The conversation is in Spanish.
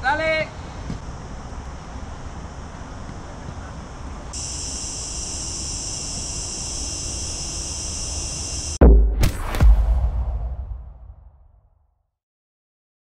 Dale.